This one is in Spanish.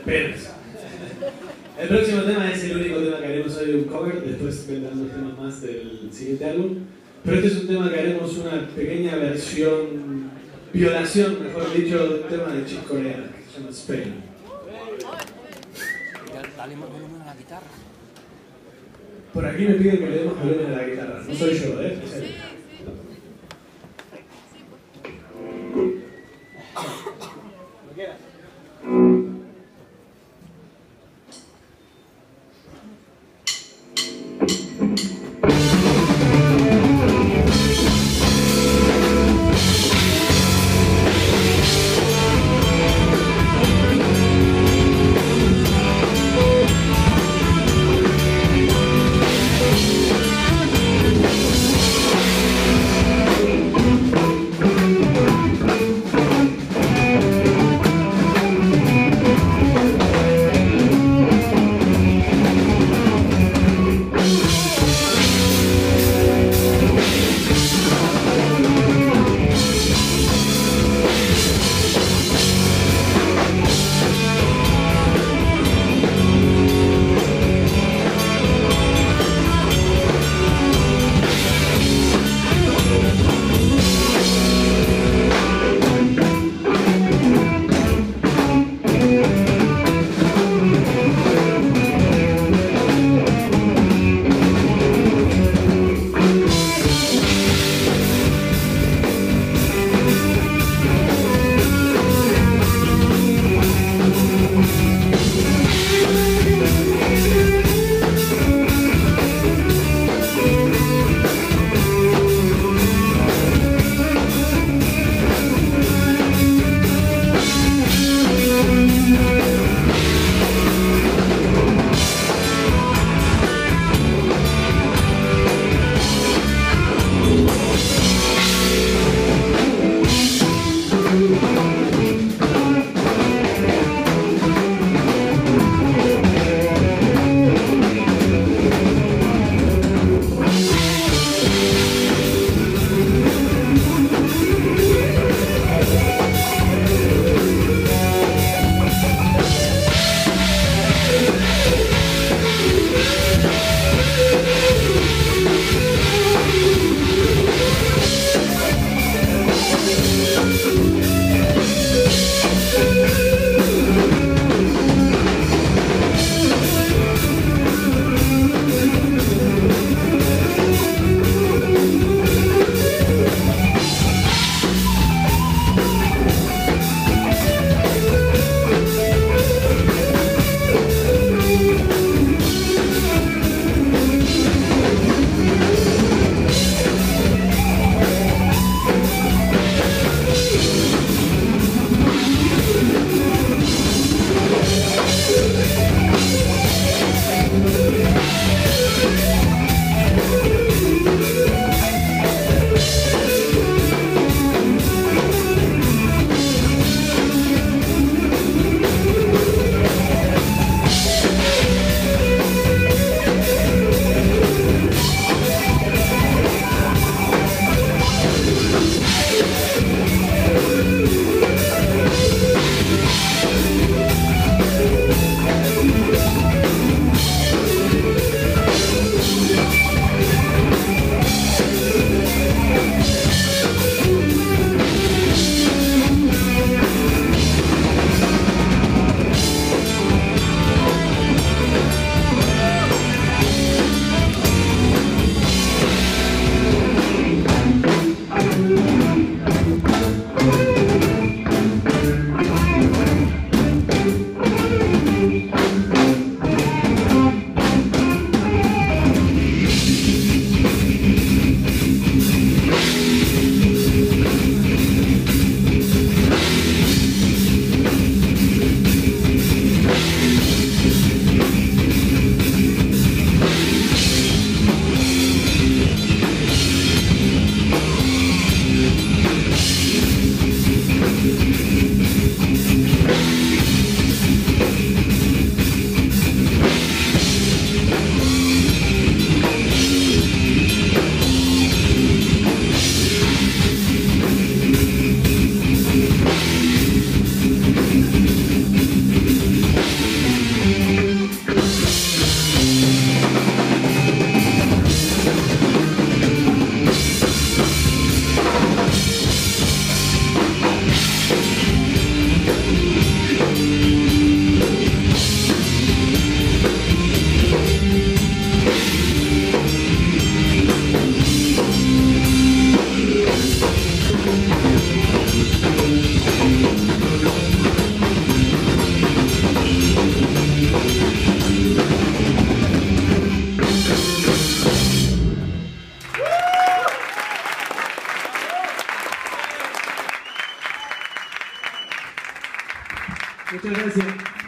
Apenas. El próximo tema es el único tema que haremos hoy un cover, después vendrán los temas más del siguiente álbum. Pero este es un tema que haremos una pequeña versión, violación, mejor dicho, de tema de Chick Corea, que se llama Spain. Por aquí me piden que le demos volumen a la guitarra, no soy yo, ¿eh? Muchas gracias.